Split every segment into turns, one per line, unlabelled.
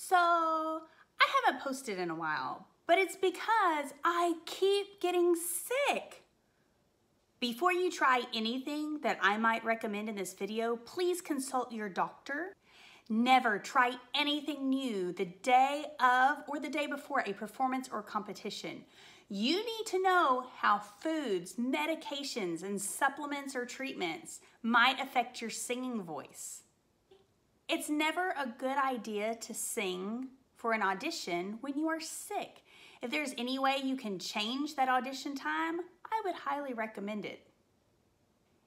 So I haven't posted in a while, but it's because I keep getting sick. Before you try anything that I might recommend in this video, please consult your doctor. Never try anything new the day of or the day before a performance or competition. You need to know how foods, medications, and supplements or treatments might affect your singing voice. It's never a good idea to sing for an audition when you are sick. If there's any way you can change that audition time, I would highly recommend it.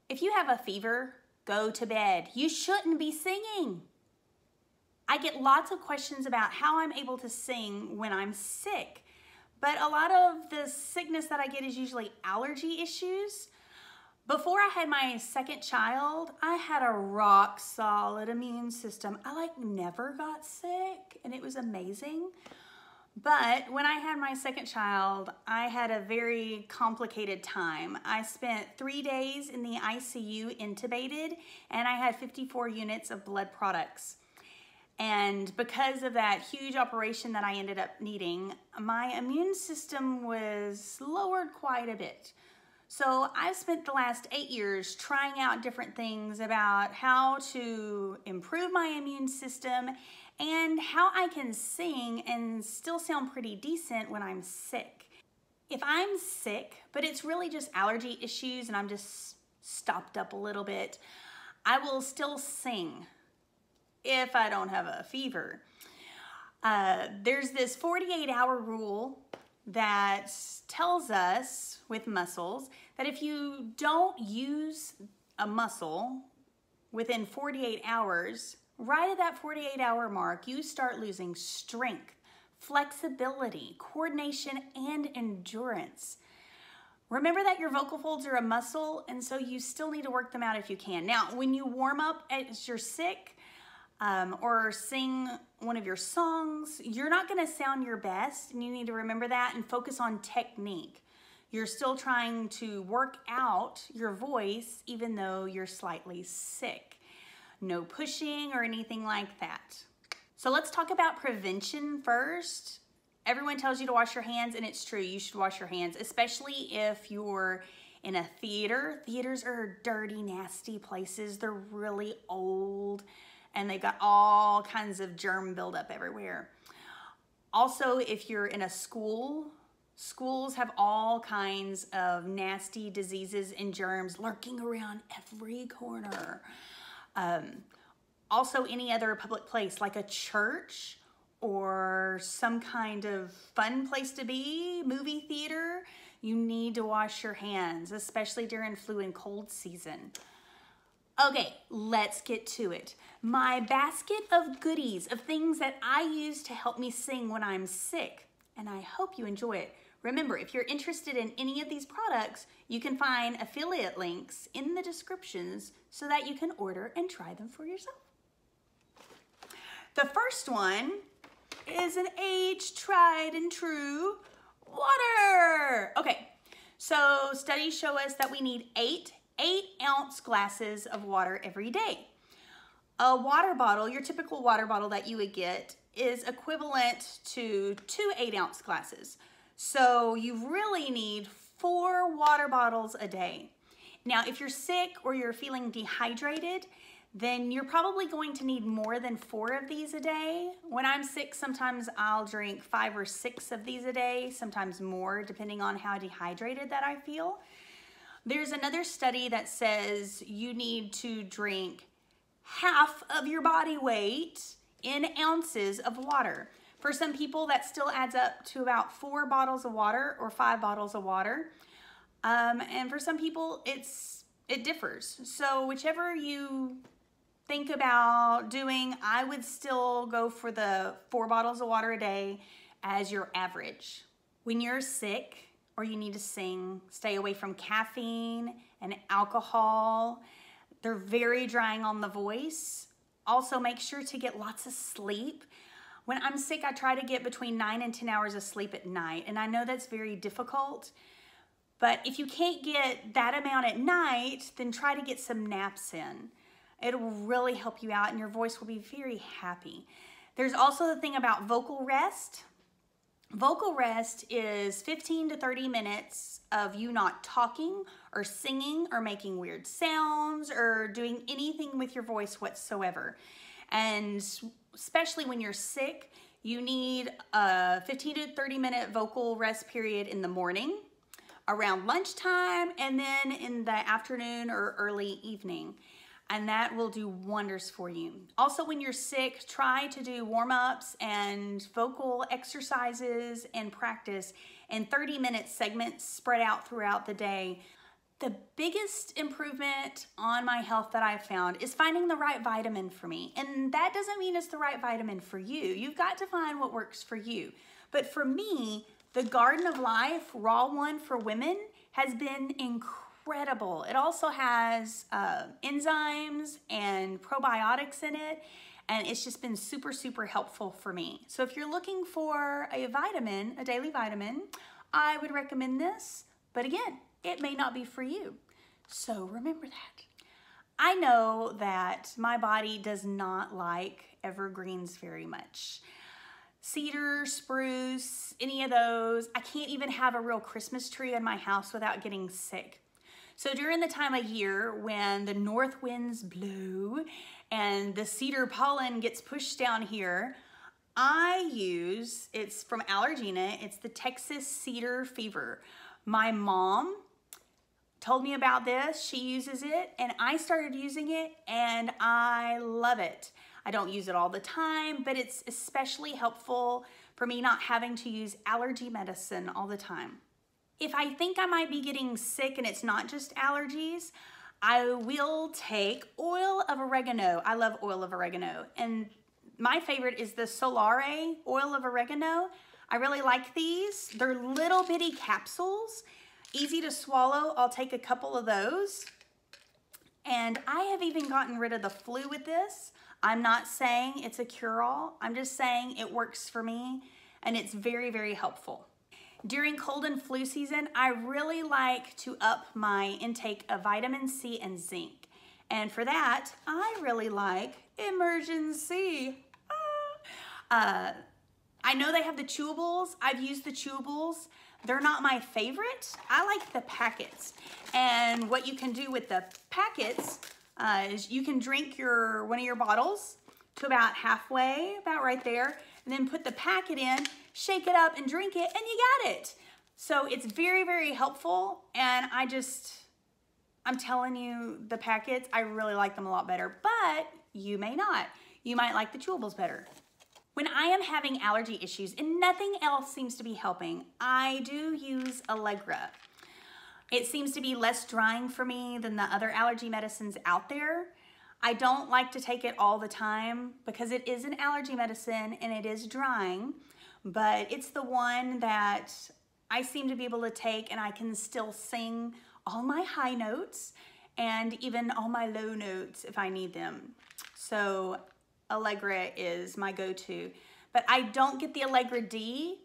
If you have a fever, go to bed. You shouldn't be singing. I get lots of questions about how I'm able to sing when I'm sick. But a lot of the sickness that I get is usually allergy issues. Before I had my second child, I had a rock solid immune system. I like never got sick and it was amazing. But when I had my second child, I had a very complicated time. I spent three days in the ICU intubated and I had 54 units of blood products. And because of that huge operation that I ended up needing, my immune system was lowered quite a bit. So I've spent the last eight years trying out different things about how to improve my immune system and how I can sing and still sound pretty decent when I'm sick. If I'm sick, but it's really just allergy issues and I'm just stopped up a little bit, I will still sing if I don't have a fever. Uh, there's this 48 hour rule that tells us with muscles that if you don't use a muscle within 48 hours, right at that 48 hour mark, you start losing strength, flexibility, coordination, and endurance. Remember that your vocal folds are a muscle, and so you still need to work them out if you can. Now, when you warm up as you're sick, um, or sing one of your songs, you're not gonna sound your best and you need to remember that and focus on technique. You're still trying to work out your voice even though you're slightly sick. No pushing or anything like that. So let's talk about prevention first. Everyone tells you to wash your hands and it's true, you should wash your hands, especially if you're in a theater. Theaters are dirty, nasty places. They're really old and they've got all kinds of germ buildup everywhere. Also, if you're in a school, schools have all kinds of nasty diseases and germs lurking around every corner. Um, also, any other public place like a church or some kind of fun place to be, movie theater, you need to wash your hands, especially during flu and cold season. Okay, let's get to it. My basket of goodies, of things that I use to help me sing when I'm sick, and I hope you enjoy it. Remember, if you're interested in any of these products, you can find affiliate links in the descriptions so that you can order and try them for yourself. The first one is an age tried and true water. Okay, so studies show us that we need eight eight ounce glasses of water every day. A water bottle, your typical water bottle that you would get is equivalent to two eight ounce glasses. So you really need four water bottles a day. Now, if you're sick or you're feeling dehydrated, then you're probably going to need more than four of these a day. When I'm sick, sometimes I'll drink five or six of these a day, sometimes more, depending on how dehydrated that I feel. There's another study that says you need to drink half of your body weight in ounces of water. For some people, that still adds up to about four bottles of water or five bottles of water. Um, and for some people, it's it differs. So whichever you think about doing, I would still go for the four bottles of water a day as your average. When you're sick, or you need to sing. Stay away from caffeine and alcohol. They're very drying on the voice. Also, make sure to get lots of sleep. When I'm sick, I try to get between 9 and 10 hours of sleep at night, and I know that's very difficult. But if you can't get that amount at night, then try to get some naps in. It'll really help you out, and your voice will be very happy. There's also the thing about vocal rest. Vocal rest is 15 to 30 minutes of you not talking or singing or making weird sounds or doing anything with your voice whatsoever. And especially when you're sick, you need a 15 to 30 minute vocal rest period in the morning, around lunchtime, and then in the afternoon or early evening and that will do wonders for you. Also, when you're sick, try to do warm ups and vocal exercises and practice in 30 minute segments spread out throughout the day. The biggest improvement on my health that I've found is finding the right vitamin for me. And that doesn't mean it's the right vitamin for you. You've got to find what works for you. But for me, the Garden of Life Raw One for Women has been incredible incredible. It also has uh, enzymes and probiotics in it, and it's just been super, super helpful for me. So if you're looking for a vitamin, a daily vitamin, I would recommend this, but again, it may not be for you. So remember that. I know that my body does not like evergreens very much. Cedar, spruce, any of those. I can't even have a real Christmas tree in my house without getting sick. So during the time of year when the north winds blow and the cedar pollen gets pushed down here, I use, it's from Allergena, it's the Texas Cedar Fever. My mom told me about this, she uses it, and I started using it and I love it. I don't use it all the time, but it's especially helpful for me not having to use allergy medicine all the time. If I think I might be getting sick and it's not just allergies, I will take oil of oregano. I love oil of oregano. And my favorite is the Solaray oil of oregano. I really like these. They're little bitty capsules, easy to swallow. I'll take a couple of those. And I have even gotten rid of the flu with this. I'm not saying it's a cure-all. I'm just saying it works for me and it's very, very helpful. During cold and flu season, I really like to up my intake of vitamin C and zinc. And for that, I really like Emergen-C. Ah. Uh, I know they have the chewables. I've used the chewables. They're not my favorite. I like the packets. And what you can do with the packets uh, is you can drink your one of your bottles to about halfway, about right there, and then put the packet in shake it up and drink it, and you got it. So it's very, very helpful. And I just, I'm telling you, the packets, I really like them a lot better, but you may not. You might like the chewables better. When I am having allergy issues and nothing else seems to be helping, I do use Allegra. It seems to be less drying for me than the other allergy medicines out there. I don't like to take it all the time because it is an allergy medicine and it is drying but it's the one that I seem to be able to take and I can still sing all my high notes and even all my low notes if I need them. So Allegra is my go-to. But I don't get the Allegra D,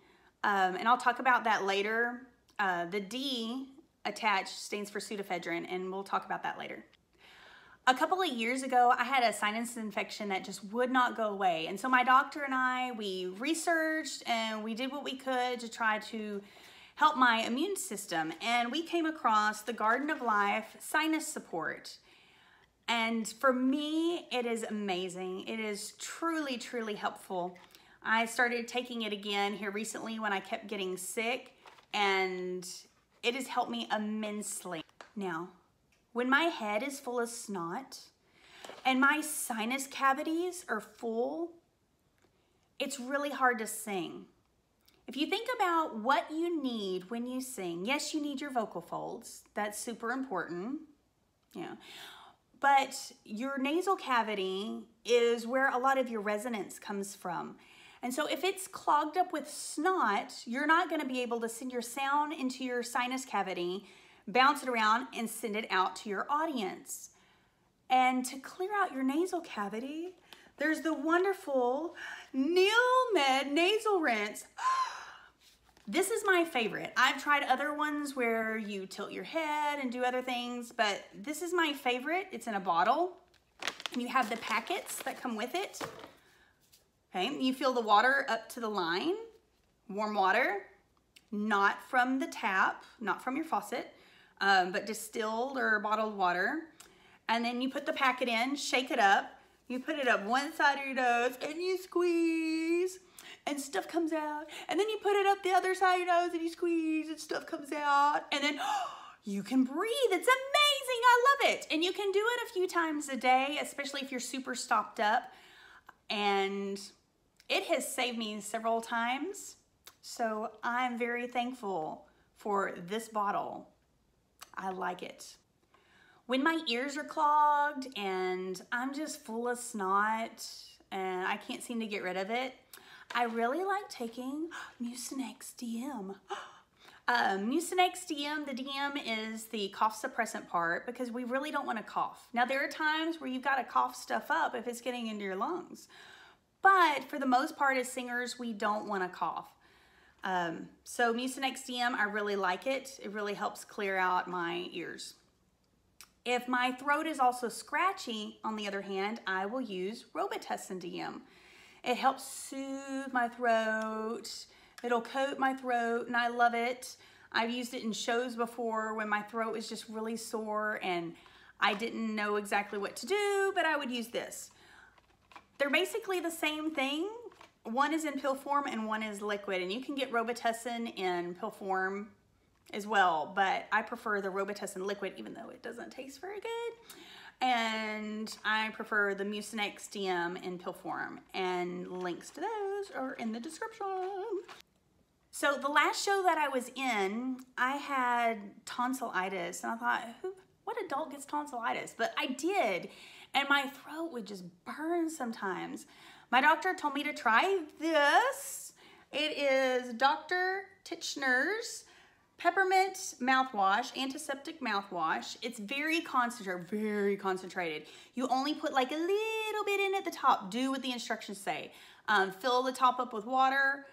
um, and I'll talk about that later. Uh, the D attached stands for pseudoephedrine, and we'll talk about that later a couple of years ago, I had a sinus infection that just would not go away. And so my doctor and I, we researched and we did what we could to try to help my immune system. And we came across the Garden of Life sinus support. And for me, it is amazing. It is truly, truly helpful. I started taking it again here recently when I kept getting sick, and it has helped me immensely. Now, when my head is full of snot and my sinus cavities are full, it's really hard to sing. If you think about what you need when you sing, yes, you need your vocal folds. That's super important. Yeah. But your nasal cavity is where a lot of your resonance comes from. And so if it's clogged up with snot, you're not going to be able to send your sound into your sinus cavity bounce it around and send it out to your audience. And to clear out your nasal cavity, there's the wonderful NeilMed nasal rinse. This is my favorite. I've tried other ones where you tilt your head and do other things, but this is my favorite. It's in a bottle and you have the packets that come with it. Okay, you fill the water up to the line, warm water, not from the tap, not from your faucet, um, but distilled or bottled water. And then you put the packet in, shake it up. You put it up one side of your nose and you squeeze and stuff comes out. And then you put it up the other side of your nose and you squeeze and stuff comes out. And then you can breathe. It's amazing. I love it. And you can do it a few times a day, especially if you're super stopped up. And it has saved me several times. So I'm very thankful for this bottle. I like it. When my ears are clogged and I'm just full of snot and I can't seem to get rid of it, I really like taking Mucinex DM. Um, Mucinex DM, the DM is the cough suppressant part because we really don't want to cough. Now there are times where you've got to cough stuff up if it's getting into your lungs. But for the most part as singers, we don't want to cough. Um, so Mucinex DM, I really like it. It really helps clear out my ears. If my throat is also scratchy, on the other hand, I will use Robitussin DM. It helps soothe my throat. It'll coat my throat and I love it. I've used it in shows before when my throat was just really sore and I didn't know exactly what to do, but I would use this. They're basically the same thing. One is in pill form and one is liquid and you can get Robitussin in pill form as well, but I prefer the Robitussin liquid even though it doesn't taste very good and I prefer the Mucinex DM in pill form and links to those are in the description. So the last show that I was in, I had tonsillitis and I thought, who, what adult gets tonsillitis? But I did and my throat would just burn sometimes. My doctor told me to try this. It is Dr. Tichenor's peppermint mouthwash, antiseptic mouthwash. It's very concentrated, very concentrated. You only put like a little bit in at the top. Do what the instructions say. Um, fill the top up with water,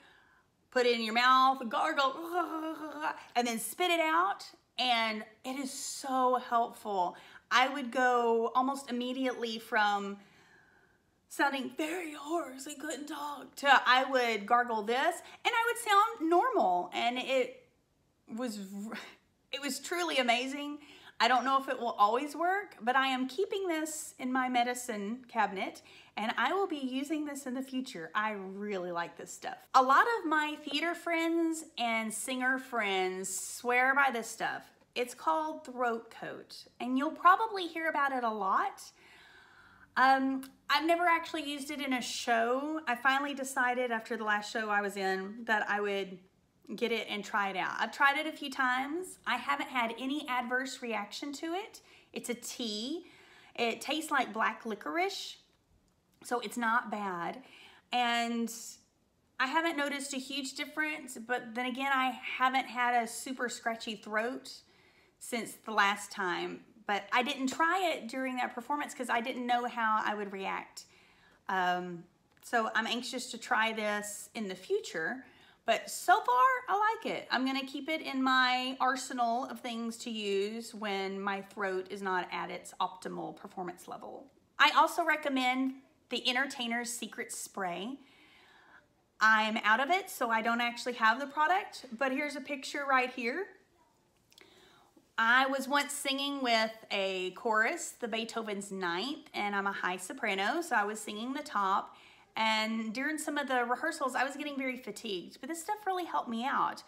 put it in your mouth, gargle, and then spit it out. And it is so helpful. I would go almost immediately from sounding very hoarse and couldn't talk to I would gargle this and I would sound normal and it was, it was truly amazing. I don't know if it will always work, but I am keeping this in my medicine cabinet and I will be using this in the future. I really like this stuff. A lot of my theater friends and singer friends swear by this stuff. It's called throat coat and you'll probably hear about it a lot. Um, I've never actually used it in a show. I finally decided after the last show I was in that I would get it and try it out. I've tried it a few times. I haven't had any adverse reaction to it. It's a tea. It tastes like black licorice, so it's not bad. And I haven't noticed a huge difference, but then again, I haven't had a super scratchy throat since the last time. But I didn't try it during that performance because I didn't know how I would react. Um, so I'm anxious to try this in the future. But so far, I like it. I'm gonna keep it in my arsenal of things to use when my throat is not at its optimal performance level. I also recommend the Entertainer's Secret Spray. I'm out of it, so I don't actually have the product, but here's a picture right here. I was once singing with a chorus, the Beethoven's Ninth, and I'm a high soprano, so I was singing the top, and during some of the rehearsals, I was getting very fatigued, but this stuff really helped me out.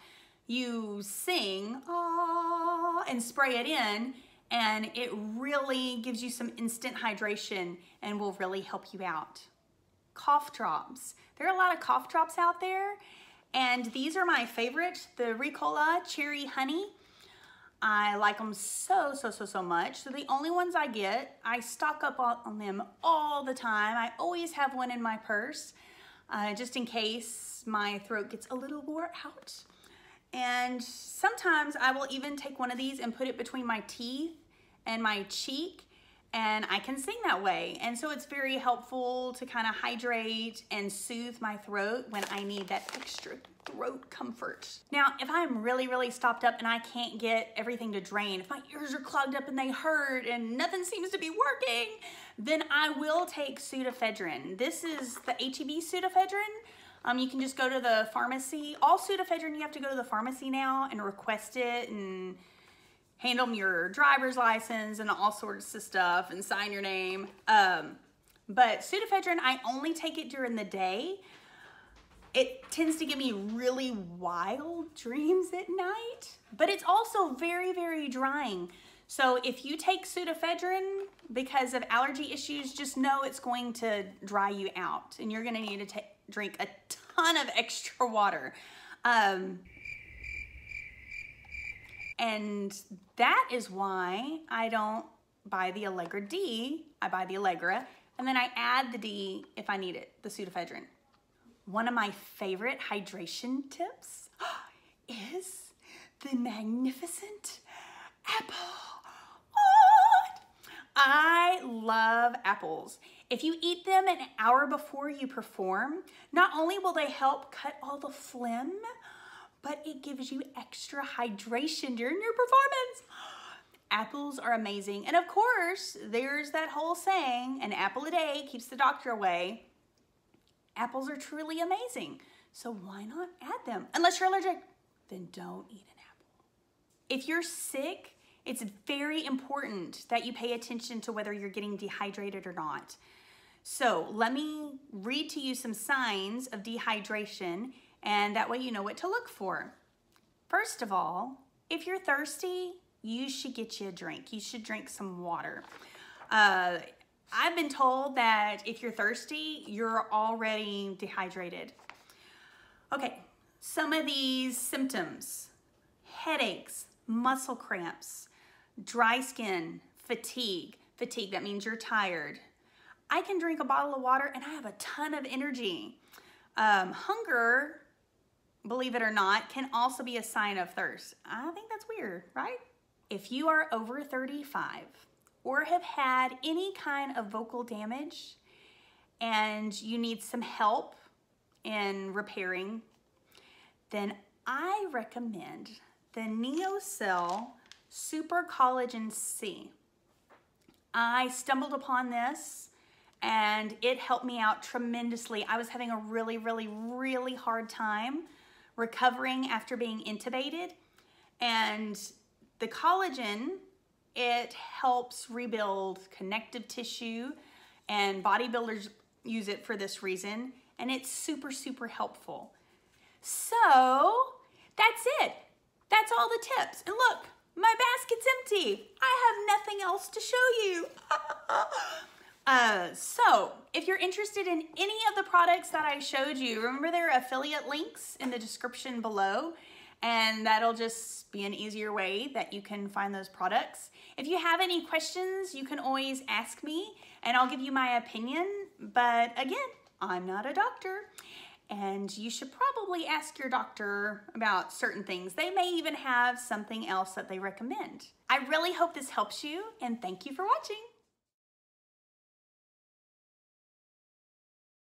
You sing, ah, and spray it in, and it really gives you some instant hydration and will really help you out. Cough drops. There are a lot of cough drops out there, and these are my favorite, the Ricola Cherry Honey. I like them so, so, so, so much. So the only ones I get, I stock up on them all the time. I always have one in my purse, uh, just in case my throat gets a little wore out. And sometimes I will even take one of these and put it between my teeth and my cheek and I can sing that way. And so it's very helpful to kind of hydrate and soothe my throat when I need that extra throat comfort. Now, if I'm really, really stopped up and I can't get everything to drain, if my ears are clogged up and they hurt and nothing seems to be working, then I will take pseudoephedrine. This is the HEB pseudoephedrine. Um, you can just go to the pharmacy. All pseudoephedrine, you have to go to the pharmacy now and request it and hand them your driver's license and all sorts of stuff and sign your name. Um, but pseudoephedrine, I only take it during the day. It tends to give me really wild dreams at night, but it's also very, very drying. So if you take pseudoephedrine because of allergy issues, just know it's going to dry you out and you're gonna need to drink a ton of extra water. Um, and that is why I don't buy the Allegra D. I buy the Allegra and then I add the D if I need it, the pseudoephedrine. One of my favorite hydration tips is the magnificent apple. Oh, I love apples. If you eat them an hour before you perform, not only will they help cut all the phlegm but it gives you extra hydration during your performance. Apples are amazing. And of course, there's that whole saying, an apple a day keeps the doctor away. Apples are truly amazing. So why not add them? Unless you're allergic, then don't eat an apple. If you're sick, it's very important that you pay attention to whether you're getting dehydrated or not. So let me read to you some signs of dehydration and that way you know what to look for. First of all, if you're thirsty, you should get you a drink. You should drink some water. Uh, I've been told that if you're thirsty, you're already dehydrated. Okay, some of these symptoms, headaches, muscle cramps, dry skin, fatigue. Fatigue, that means you're tired. I can drink a bottle of water and I have a ton of energy. Um, hunger believe it or not, can also be a sign of thirst. I think that's weird, right? If you are over 35 or have had any kind of vocal damage and you need some help in repairing, then I recommend the NeoCell Super Collagen C. I stumbled upon this and it helped me out tremendously. I was having a really, really, really hard time recovering after being intubated. And the collagen, it helps rebuild connective tissue and bodybuilders use it for this reason. And it's super, super helpful. So that's it. That's all the tips. And look, my basket's empty. I have nothing else to show you. Uh, so if you're interested in any of the products that I showed you, remember there are affiliate links in the description below and that'll just be an easier way that you can find those products. If you have any questions, you can always ask me and I'll give you my opinion. But again, I'm not a doctor and you should probably ask your doctor about certain things. They may even have something else that they recommend. I really hope this helps you and thank you for watching.